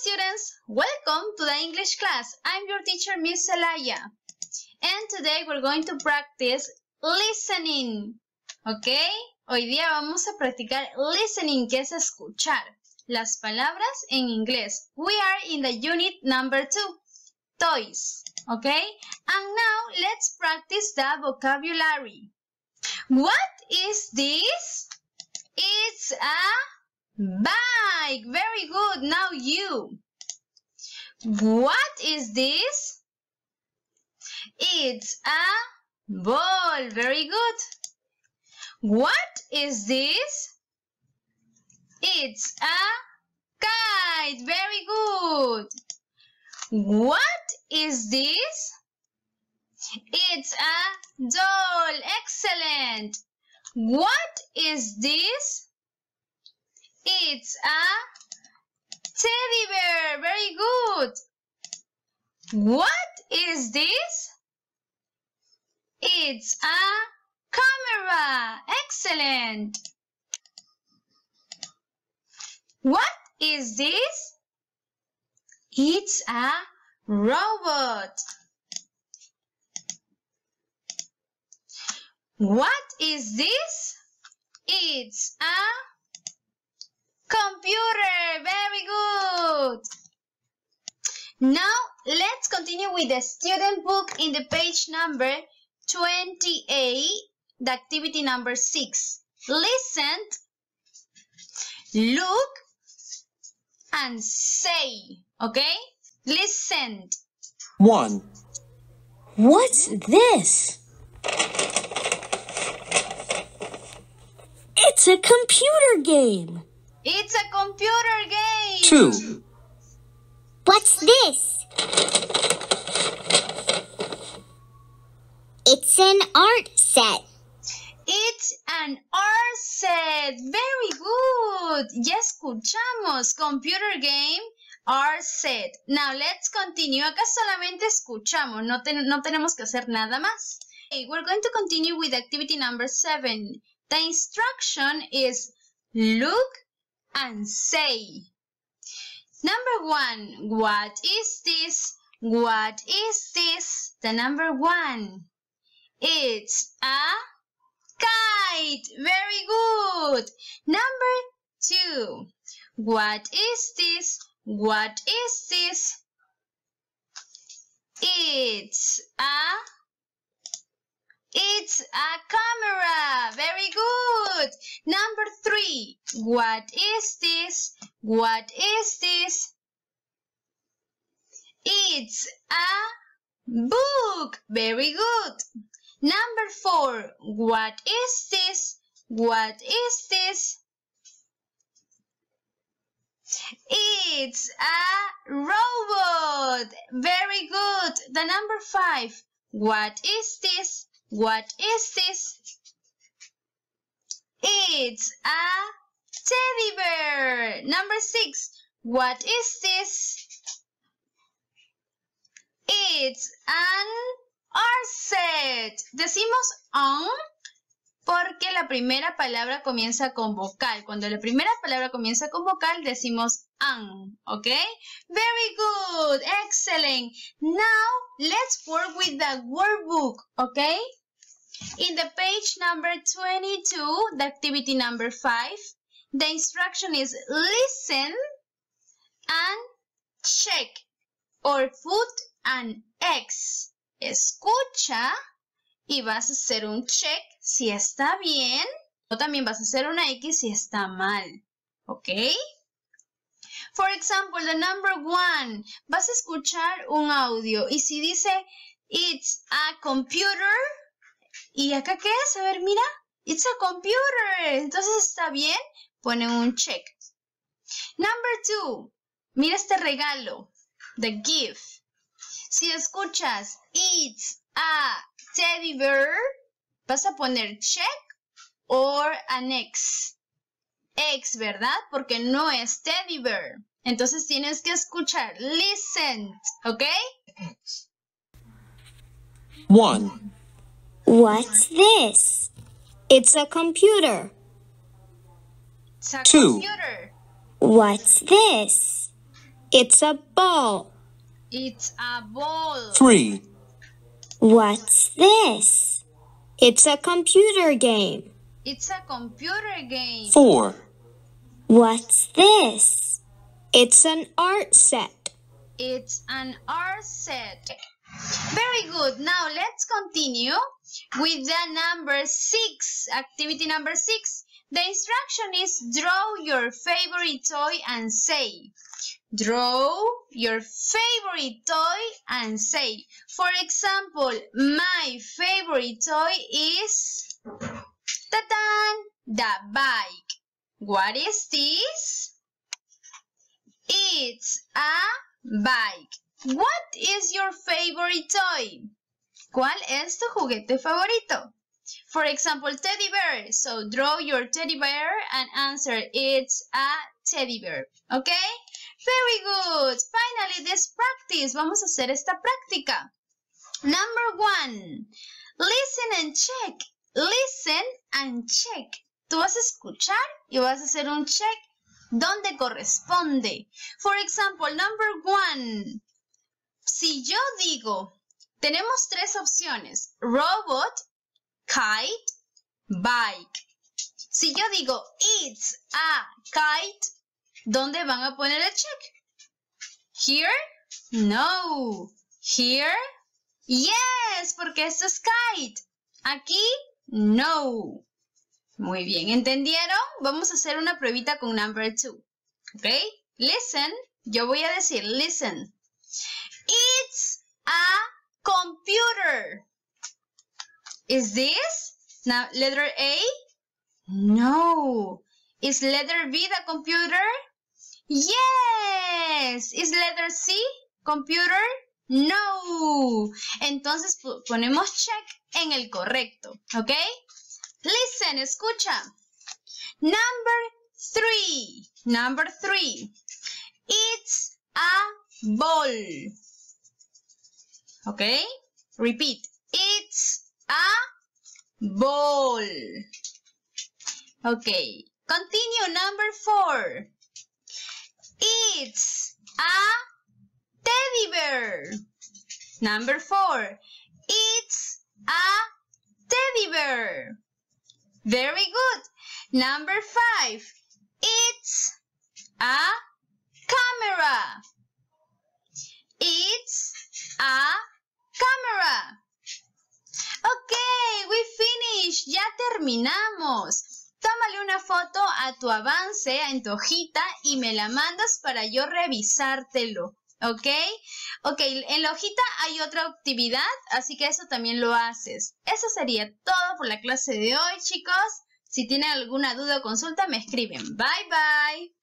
students, welcome to the English class. I'm your teacher, Miss Zelaya. And today we're going to practice listening. ¿Ok? Hoy día vamos a practicar listening, que es escuchar las palabras en inglés. We are in the unit number two, toys. ¿Ok? And now let's practice the vocabulary. What is this? It's a bike. Very good. Now you. What is this? It's a ball. Very good. What is this? It's a kite. Very good. What is this? It's a doll. Excellent. What is this? It's a teddy bear. Very good. What is this? It's a camera. Excellent. What is this? It's a robot. What is this? It's a computer. Very good. Now, let's continue with the student book in the page number 28, the activity number 6. Listen, look, and say, okay? Listen. 1. What's this? It's a computer game. It's a computer game. 2. What's this? It's an art set. It's an art set. Very good. Ya escuchamos. Computer game, art set. Now let's continue. Acá solamente escuchamos. No, ten- no tenemos que hacer nada más. Okay, we're going to continue with activity number seven. The instruction is look and say. Number one, what is this? What is this? The number one. It's a kite. Very good. Number two. What is this? What is this? It's a it's a camera. Very good. Number three. What is this? What is this? It's a book. Very good. Number four. What is this? What is this? It's a robot. Very good. The number five. What is this? What is this? It's a teddy bear. Number six. What is this? It's an art set. Decimos an porque la primera palabra comienza con vocal. Cuando la primera palabra comienza con vocal, decimos an, ¿ok? Very good, excellent. Now, let's work with the workbook, ¿ok? In the page number 22, the activity number 5, the instruction is listen and check or put an X. Escucha y vas a hacer un check si está bien o también vas a hacer una X si está mal. ¿Ok? For example, the number one, vas a escuchar un audio y si dice it's a computer, ¿y acá qué es? A ver, mira, it's a computer. Entonces está bien, ponen un check. Number two, mira este regalo, the gift. Si escuchas it's a teddy bear, vas a poner check or an X. X, ¿verdad? Porque no es teddy bear. Entonces tienes que escuchar. Listen, ¿ok? 1. What's this? It's a computer. It's a Two. computer. What's this? It's a ball. It's a ball. 3, What's this? It's a computer game. It's a computer game. 4, What's this? It's an art set. It's an art set. Very good. Now let's continue with the number six, activity number six. The instruction is draw your favorite toy and say. Draw your favorite toy and say. For example, my favorite toy is ta-dan, the bike. What is this? It's a bike. What is your favorite toy? ¿Cuál es tu juguete favorito? For example, teddy bear. So draw your teddy bear and answer it's a teddy bear. Okay? Very good. Finally, this practice. Vamos a hacer esta práctica. Number one. Listen and check. Listen and check. Tú vas a escuchar y vas a hacer un check donde corresponde. For example, number one. Si yo digo, tenemos tres opciones. Robot, kite, bike. Si yo digo, it's a kite, ¿dónde van a poner el check? Here? No. Here? Yes, porque esto es kite. Aquí, no. Muy bien, ¿entendieron? Vamos a hacer una pruebita con number two. ¿Ok? Listen. Yo voy a decir, listen. It's a computer. Is this now letter A? No. Is letter B the computer? Yes. Is letter C computer? No. Entonces po- ponemos check en el correcto, ¿ok? Listen, escucha. Number three. Number three. It's a ball. Okay? Repeat. It's a ball. Okay. Continue. Number four. It's a teddy bear. Number four. It's a teddy bear. Very good. Number five. It's a a camera. Ok, we finish. Ya terminamos. Tómale una foto a tu avance en tu hojita y me la mandas para yo revisártelo. ¿Ok? Ok, en la hojita hay otra actividad, así que eso también lo haces. Eso sería todo por la clase de hoy, chicos. Si tienen alguna duda o consulta, me escriben. Bye, bye.